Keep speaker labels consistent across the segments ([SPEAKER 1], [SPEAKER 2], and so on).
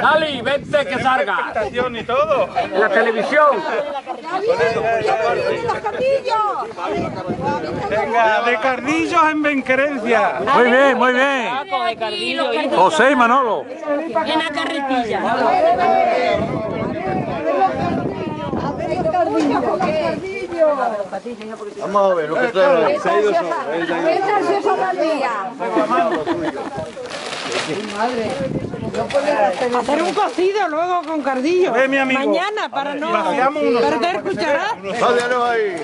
[SPEAKER 1] Dali, vente que salga.
[SPEAKER 2] y todo.
[SPEAKER 1] La televisión.
[SPEAKER 2] Venga, de Cardillos en Benquerencia.
[SPEAKER 1] Muy bien, muy bien. José y Manolo.
[SPEAKER 3] En la carretilla.
[SPEAKER 4] Vamos a ver lo que trae.
[SPEAKER 5] Hacer un cocido luego con cardillo.
[SPEAKER 2] Ve, mi amigo.
[SPEAKER 5] Mañana para no perder cuchara.
[SPEAKER 4] Vámonos ahí.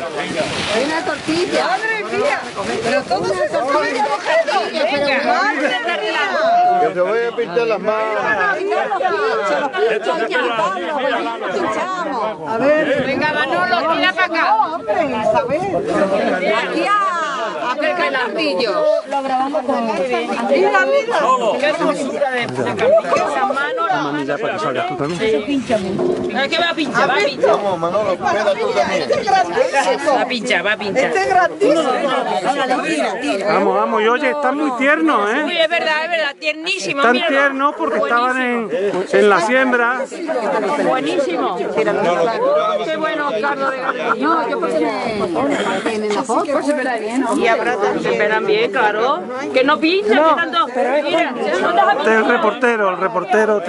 [SPEAKER 5] Una tortilla. Madre mía. Pero todo se tortilla, mujer. Madre mía.
[SPEAKER 4] Se vaya a pintar las manos.
[SPEAKER 5] A ver. Venga, Manolo, tira para acá. Hombre, Isabel. Aquí a. Lo grabamos con... Mira, mira. Qué hermosura de esa mano.
[SPEAKER 3] ¿A qué va a pinchar? Va a pinchar.
[SPEAKER 4] Vamos, Manolo, pega tú también.
[SPEAKER 3] Va a pinchar, va a pinchar.
[SPEAKER 5] Este es grandísimo.
[SPEAKER 2] Vamos, vamos. Y oye, están muy tiernos,
[SPEAKER 3] Uy,
[SPEAKER 2] ¿eh?
[SPEAKER 3] es verdad, es verdad. Tiernísimo.
[SPEAKER 2] Están tiernos porque estaban en, en la siembra.
[SPEAKER 3] Buenísimo. Qué bueno, Carlos de No, yo porque tienen la foto. Se verán bien, ¿no? Y habrá Se verán bien, claro. Que no que. Mira, se nos deja
[SPEAKER 2] Este es el reportero, el reportero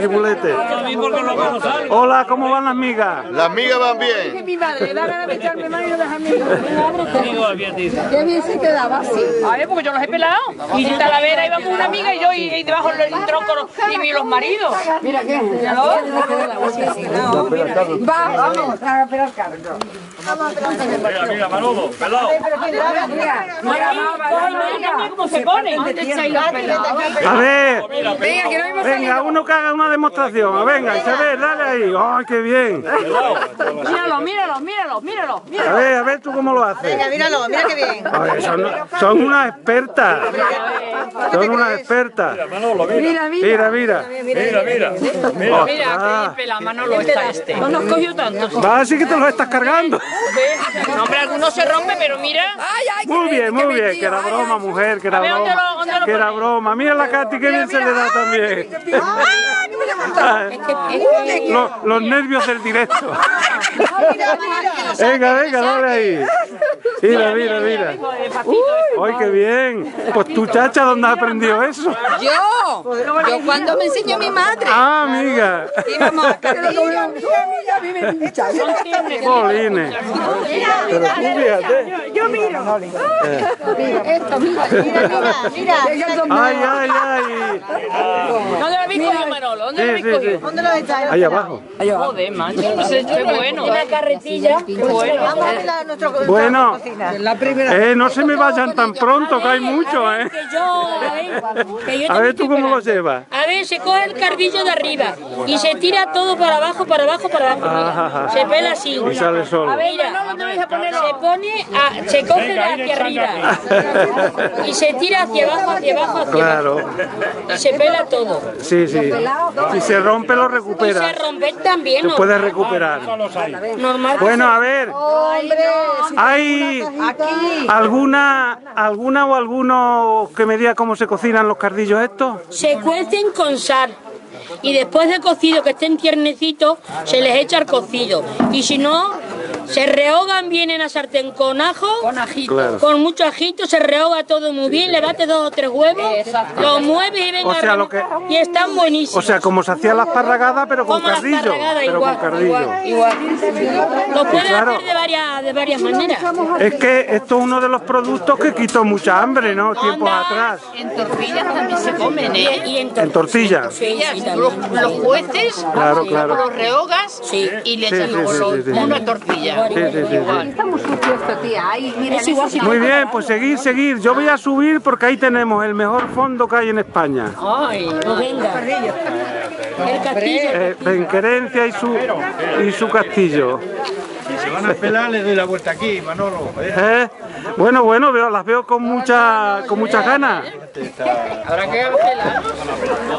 [SPEAKER 2] Hola, ¿cómo van las migas?
[SPEAKER 4] Las migas van bien.
[SPEAKER 3] mi madre, da ganas de echarme mano y no dejarme.
[SPEAKER 5] Qué bien se quedaba así.
[SPEAKER 3] A ver, porque yo los he pelado. Y en Talavera iba con una amiga y yo y, y debajo del tronco y los maridos.
[SPEAKER 5] Mira qué.
[SPEAKER 3] ¿No?
[SPEAKER 5] Va, vamos a.
[SPEAKER 3] Mira cómo se pone. ¿Dónde estáis los pelados?
[SPEAKER 2] A ver, venga, uno que haga una demostración. Ah, Venga, Isabel, dale ahí. ¡Ay, qué bien!
[SPEAKER 3] Míralo, míralo, míralo, míralo.
[SPEAKER 2] A ver, a ver tú cómo lo haces.
[SPEAKER 5] Míralo, mira qué bien.
[SPEAKER 2] Ay, son, son unas expertas. Son unas expertas.
[SPEAKER 5] Mira,
[SPEAKER 2] Mira, mira.
[SPEAKER 3] Mira, qué pelado, Manolo está este. No nos cogió tanto.
[SPEAKER 2] Va, así que te lo estás cargando.
[SPEAKER 3] No, hombre, algunos se rompe, pero mira.
[SPEAKER 2] Muy bien, muy bien. Que era broma, mujer, que era
[SPEAKER 3] A ver, ¿dónde
[SPEAKER 2] broma. Que era broma. Mira la Katy, que bien se le da también. Los, los nervios del directo. Venga, venga, dale ahí. Mira, mira, mira. ¡Ay, qué bien! Pues tu chacha, ¿dónde has aprendido eso?
[SPEAKER 5] Yo, yo cuando me enseñó mi madre.
[SPEAKER 2] Ah, amiga.
[SPEAKER 5] Íbamos a.
[SPEAKER 2] Jolines. Pero tú fíjate.
[SPEAKER 5] Esto, mira, mira, mira, mira.
[SPEAKER 2] Ay, ay, ay.
[SPEAKER 3] ¿Dónde lo habéis cogido, Manolo? ¿Dónde lo
[SPEAKER 2] Sí,
[SPEAKER 3] habéis cogido?
[SPEAKER 5] ¿Dónde lo echáis?
[SPEAKER 2] Ahí abajo.
[SPEAKER 3] Joder, macho. Pues qué bueno. En la carretilla. Qué bueno.
[SPEAKER 5] Vamos a ver la- nuestro
[SPEAKER 2] Bueno,
[SPEAKER 5] La primera.
[SPEAKER 2] eh, no se me vayan tan pronto, que hay mucho, ¿eh?
[SPEAKER 3] Que yo, a ver,
[SPEAKER 2] A tú cómo lo llevas.
[SPEAKER 3] A ver, se coge el cardillo de arriba y se tira todo para abajo, para abajo, para abajo. mira.
[SPEAKER 2] Ajá, ajá.
[SPEAKER 3] Se pela así.
[SPEAKER 2] Y sale solo.
[SPEAKER 3] A ver, mira, se pone, a- se coge de hacia arriba y se tira hacia abajo, hacia abajo, hacia
[SPEAKER 2] Claro.
[SPEAKER 3] abajo. Y se pela todo.
[SPEAKER 2] Sí, sí. Si se rompe, lo
[SPEAKER 3] Y se
[SPEAKER 2] recupera.
[SPEAKER 3] rompe también,
[SPEAKER 2] Se
[SPEAKER 3] ¿no?
[SPEAKER 2] puede recuperar. Bueno, a ver, ¿hay alguna, alguna o alguno que me diga cómo se cocinan los cardillos estos?
[SPEAKER 3] Se cuecen con sal. Y después de cocido, que estén tiernecitos, se les echa el cocido. Y si no, se rehogan bien en la sartén con ajo, con ajito,
[SPEAKER 2] Claro.
[SPEAKER 3] con mucho ajito, se rehoga todo muy bien, le bate dos o tres huevos, lo mueve y venga
[SPEAKER 2] O sea, lo que-
[SPEAKER 3] y están buenísimos.
[SPEAKER 2] O sea, como se hacía la esparragada, pero con
[SPEAKER 3] Como
[SPEAKER 2] cardillo. Pero
[SPEAKER 3] igual,
[SPEAKER 2] con cardillo.
[SPEAKER 3] igual, igual. Lo pueden
[SPEAKER 2] claro.
[SPEAKER 3] hacer de varias, de varias maneras.
[SPEAKER 2] Es que esto es uno de los productos que quitó mucha hambre, ¿no? Tiempos
[SPEAKER 3] Anda.
[SPEAKER 2] atrás.
[SPEAKER 6] En tortillas también se comen, ¿eh?
[SPEAKER 3] Y en,
[SPEAKER 2] En tortilla.
[SPEAKER 3] Sí, sí,
[SPEAKER 6] Los, jueces,
[SPEAKER 2] Claro, claro.
[SPEAKER 6] los rehogas
[SPEAKER 3] Sí.
[SPEAKER 6] y le
[SPEAKER 2] Sí,
[SPEAKER 6] echan
[SPEAKER 2] sí,
[SPEAKER 6] luego
[SPEAKER 2] sí,
[SPEAKER 6] los-
[SPEAKER 2] sí, sí.
[SPEAKER 6] una tortilla.
[SPEAKER 2] Sí, sí, sí, sí.
[SPEAKER 6] Igual.
[SPEAKER 5] Está muy sucio esto, tía. Ay, mira,
[SPEAKER 3] Es igual, sí.
[SPEAKER 2] Muy bien, pues seguir, seguir. Yo voy a subir porque ahí tenemos el mejor fondo que hay en España.
[SPEAKER 3] Ay, venga. El castillo.
[SPEAKER 2] Eh, Benquerencia y su, y su castillo.
[SPEAKER 4] Si se van a pelar, les doy la vuelta aquí, Manolo. ¿eh?
[SPEAKER 2] ¿Eh? Bueno, bueno, veo, las veo con mucha, con muchas ganas.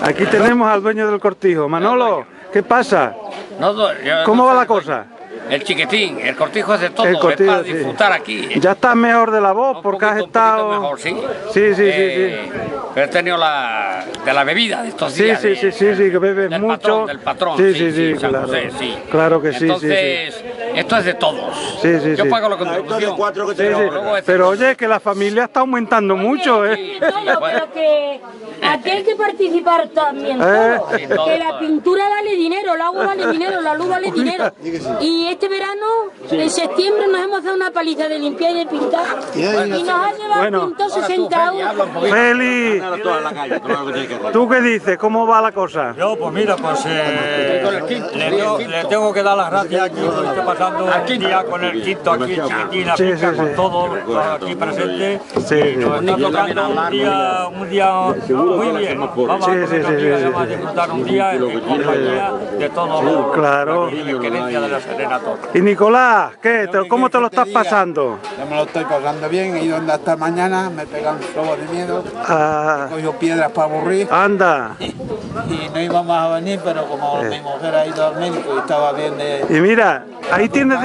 [SPEAKER 2] Aquí tenemos al dueño del cortijo. Manolo, ¿qué pasa? ¿Cómo va la cosa?
[SPEAKER 7] El chiquitín, el cortijo es de todo,
[SPEAKER 2] El cortijo,
[SPEAKER 7] es para
[SPEAKER 2] sí.
[SPEAKER 7] disfrutar aquí.
[SPEAKER 2] Ya estás mejor de la voz
[SPEAKER 7] Un
[SPEAKER 2] porque has
[SPEAKER 7] poquito,
[SPEAKER 2] estado...
[SPEAKER 7] mejor, sí.
[SPEAKER 2] Sí, sí, sí,
[SPEAKER 7] Eh, Pero he tenido la, de la bebida de estos
[SPEAKER 2] Sí,
[SPEAKER 7] días.
[SPEAKER 2] sí,
[SPEAKER 7] de-
[SPEAKER 2] sí, sí, sí, que bebes
[SPEAKER 7] del
[SPEAKER 2] mucho.
[SPEAKER 7] Patrón, del patrón,
[SPEAKER 2] Sí,
[SPEAKER 7] sí,
[SPEAKER 2] sí, sí, claro.
[SPEAKER 7] José, sí.
[SPEAKER 2] Claro que sí, sí, sí.
[SPEAKER 7] Esto es de todos.
[SPEAKER 2] Sí, sí,
[SPEAKER 7] Yo
[SPEAKER 2] sí.
[SPEAKER 7] pago la contribución.
[SPEAKER 2] Sí, sí.
[SPEAKER 7] luego es-
[SPEAKER 2] Pero oye, que la familia está aumentando mucho, ¿eh?
[SPEAKER 7] Sí,
[SPEAKER 8] todo,
[SPEAKER 7] sí,
[SPEAKER 8] pero que aquí hay que participar también
[SPEAKER 2] Eh.
[SPEAKER 8] todo.
[SPEAKER 7] Sí, todo,
[SPEAKER 8] que la pintura vale dinero, el agua vale dinero, la luz vale dinero. Y este verano, en septiembre, nos hemos dado una paliza de limpiar y de pintar. Y nos ha llevado
[SPEAKER 2] Bueno.
[SPEAKER 8] pintor 60 euros.
[SPEAKER 2] Feli, ¿tú qué dices? ¿Cómo va la cosa?
[SPEAKER 1] Yo, pues mira, pues eh, le, tengo, le tengo que dar las gracias aquí, pasando un día con el quinto aquí, chiquitín, la
[SPEAKER 2] Sí, sí,
[SPEAKER 1] con los aquí presentes.
[SPEAKER 2] Sí,
[SPEAKER 1] Y nos está tocando un día, un día muy bien. Vamos a
[SPEAKER 2] sí,
[SPEAKER 1] aquí, disfrutar un día en compañía de todos los
[SPEAKER 2] Claro.
[SPEAKER 1] de la Serena.
[SPEAKER 2] Y Nicolás, ¿qué? ¿Te- ¿Cómo te lo estás pasando?
[SPEAKER 9] Yo me lo estoy pasando bien, he ido a andar hasta mañana, me pegan un sobo de miedo,
[SPEAKER 2] Ah,
[SPEAKER 9] cogido piedras para aburrir
[SPEAKER 2] anda.
[SPEAKER 9] y no íbamos a venir, pero como mi mujer ha ido al médico y estaba bien de...
[SPEAKER 2] Y mira, ahí tienes,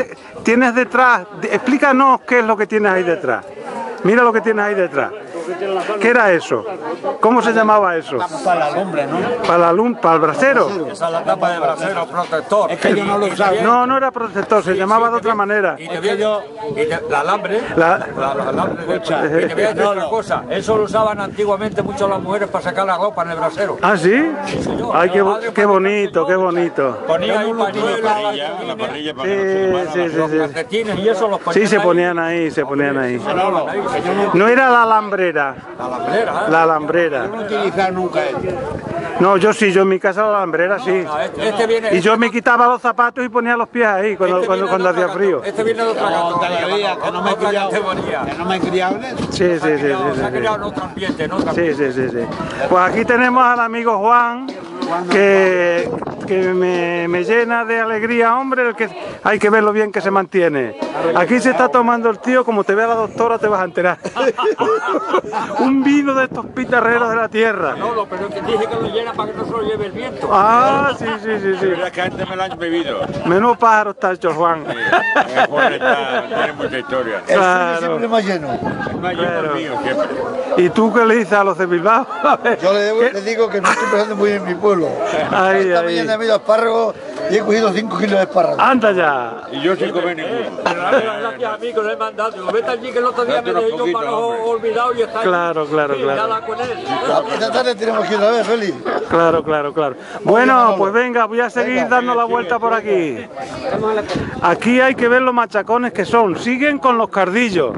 [SPEAKER 2] tienes detrás, de- explícanos qué es lo que tienes ahí detrás. Mira lo que tienes ahí detrás. ¿Qué era eso? ¿Cómo se llamaba eso?
[SPEAKER 9] Para la lumbre, ¿no?
[SPEAKER 2] ¿Para la para el brasero?
[SPEAKER 1] Esa es la tapa de brasero protector.
[SPEAKER 9] Es que yo no lo usaba.
[SPEAKER 2] No, no era protector, se llamaba de otra manera.
[SPEAKER 1] Y te voy a- y te- la alambre,
[SPEAKER 2] La-
[SPEAKER 1] la, la alambre de- y te voy a decir otra cosa, eso lo usaban antiguamente mucho las mujeres para sacar la ropa en el brasero.
[SPEAKER 2] ¿Ah, sí? Ay, qué, bo- qué bonito, qué bonito.
[SPEAKER 1] Ponía ahí pañuelos,
[SPEAKER 4] La parrilla para
[SPEAKER 2] Sí, sí, sí,
[SPEAKER 1] y eso los ponían
[SPEAKER 2] Sí, se ponían ahí, se ponían ahí.
[SPEAKER 1] Yo No
[SPEAKER 2] era la alambrera,
[SPEAKER 1] La alambrera, ¿eh?
[SPEAKER 2] la alambrera.
[SPEAKER 9] No utilizar nunca esto.
[SPEAKER 2] No, yo sí, yo en mi casa la alambrera sí.
[SPEAKER 1] Ah, Este, este viene,
[SPEAKER 2] Y yo me quitaba los zapatos y ponía los pies ahí cuando,
[SPEAKER 1] este
[SPEAKER 2] cuando, cuando hacía frío.
[SPEAKER 1] Este viene de otra
[SPEAKER 9] No,
[SPEAKER 1] categoría,
[SPEAKER 9] que no me he criado, que no me he criado.
[SPEAKER 2] Sí, sí, sí,
[SPEAKER 1] se ha criado en otro ambiente,
[SPEAKER 2] sí, sí, sí, sí. Pues aquí tenemos al amigo Juan, que, que me, me llena de alegría, hombre, el que hay que verlo bien que se mantiene. Aquí se está tomando el tío, como te vea la doctora te vas a enterar. Un vino de estos pitarreros de la tierra.
[SPEAKER 1] No, lo- pero que dije que lo llena para que no se lo lleve el viento.
[SPEAKER 2] Ah, sí, sí, sí, sí.
[SPEAKER 4] Es que antes me lo han bebido.
[SPEAKER 2] Menudo pájaro está hecho Juan.
[SPEAKER 4] Eh, Juan está- tiene mucha historia.
[SPEAKER 2] Claro.
[SPEAKER 9] más lleno.
[SPEAKER 4] Es más lleno el mío siempre.
[SPEAKER 2] ¿Y tú qué le dices a los de Bilbao? Ver,
[SPEAKER 9] Yo le, debo- le digo que no estoy pasando muy bien en mi pueblo.
[SPEAKER 2] Ay,
[SPEAKER 9] Esta
[SPEAKER 2] ay.
[SPEAKER 9] mañana he comido espárragos y he cogido 5 kilos de espárragos.
[SPEAKER 2] Anda ya.
[SPEAKER 4] Y yo sin comer ninguno.
[SPEAKER 1] Gracias a mí que lo he mandado. Digo, vete allí que el otro día me
[SPEAKER 4] unos
[SPEAKER 1] dejé yo para olvidado y está.
[SPEAKER 2] Claro, claro, claro.
[SPEAKER 1] con él.
[SPEAKER 9] Esta tarde tenemos que ir a ver, Feli.
[SPEAKER 2] Claro, claro, claro. Bueno, pues venga, voy a seguir dando la vuelta por aquí. Aquí hay que ver los machacones que son. Siguen con los cardillos.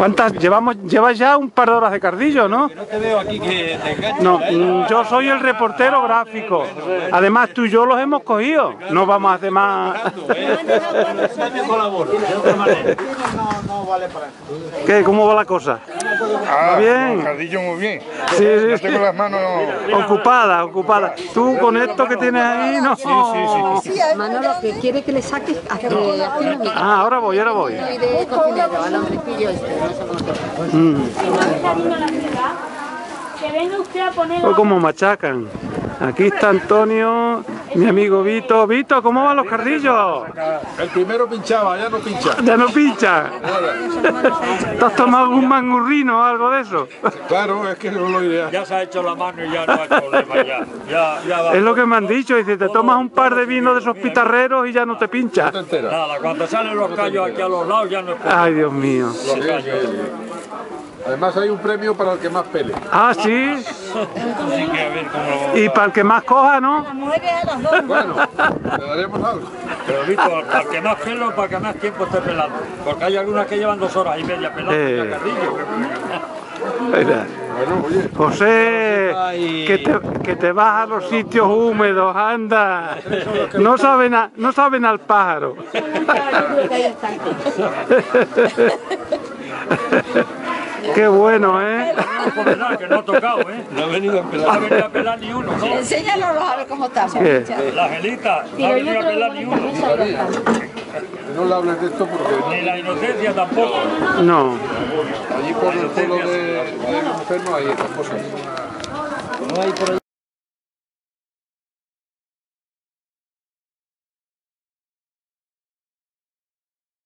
[SPEAKER 2] ¿Cuántas? Llevamos, llevas ya un par de horas de cardillo, ¿no?
[SPEAKER 4] No te veo aquí que te enganches.
[SPEAKER 2] No, mm, yo soy el reportero gráfico. Además, tú y yo los hemos cogido. No vamos a hacer más. ¿Qué? ¿Cómo va la cosa?
[SPEAKER 10] Ah,
[SPEAKER 2] bien?
[SPEAKER 10] Cardillo muy bien.
[SPEAKER 2] Sí, sí.
[SPEAKER 10] tengo las manos.
[SPEAKER 2] Ocupada, ocupada. Tú con esto que tienes ahí, no.
[SPEAKER 5] Manolo, que quiere que le saques a que hace un micro
[SPEAKER 2] Ah, ahora voy, ahora voy.
[SPEAKER 5] de cocinero, al hombrecillo este, no sé cómo.
[SPEAKER 2] Mm.
[SPEAKER 8] No que venga usted a poner
[SPEAKER 2] como machacan. Aquí está Antonio, mi amigo Vito. Vito, ¿cómo van los cardillos?
[SPEAKER 4] El primero pinchaba, ya no pincha.
[SPEAKER 2] Ya no pincha. ¿Te has tomado un mangurrino o algo de eso?
[SPEAKER 4] Claro, es que es lo ideal.
[SPEAKER 1] Ya se ha hecho la mano y ya no hay problema. Ya, ya, ya va.
[SPEAKER 2] Es lo que me han dicho. Dice, te tomas un par de vinos de esos pitarreros y ya no te pincha.
[SPEAKER 4] Te enteras.
[SPEAKER 1] Nada, cuando salen los callos aquí a los lados ya no es problema.
[SPEAKER 2] Ay, Dios mío.
[SPEAKER 1] Los callos.
[SPEAKER 4] Además hay un premio para el que más pele.
[SPEAKER 2] Ah, sí.
[SPEAKER 1] Así que a ver cómo lo
[SPEAKER 2] Y para el que más coja, ¿no?
[SPEAKER 4] Bueno, le daremos algo.
[SPEAKER 1] Pero visto, al, al que más pelo, para que más tiempo esté pelando. Porque hay algunas que llevan dos horas y media pelando
[SPEAKER 2] Eh. Mira.
[SPEAKER 4] Bueno, oye.
[SPEAKER 2] José, que te, que te vas a los sitios húmedos, anda. No saben, a- no saben al pájaro. Qué bueno, ¿eh?
[SPEAKER 1] Verdad, que no ha tocado, ¿eh?
[SPEAKER 4] No ha venido a
[SPEAKER 1] No ha
[SPEAKER 4] pelar.
[SPEAKER 1] venido a pelar ni uno, ¿no?
[SPEAKER 5] Enséñanos a ver cómo.
[SPEAKER 2] ¿Qué?
[SPEAKER 1] La Angelita, no ha venido a pelar ni uno.
[SPEAKER 4] No le hables de esto porque
[SPEAKER 1] Ni la inocencia tampoco.
[SPEAKER 2] No.
[SPEAKER 4] allí por el pueblo de, no hay estas cosas.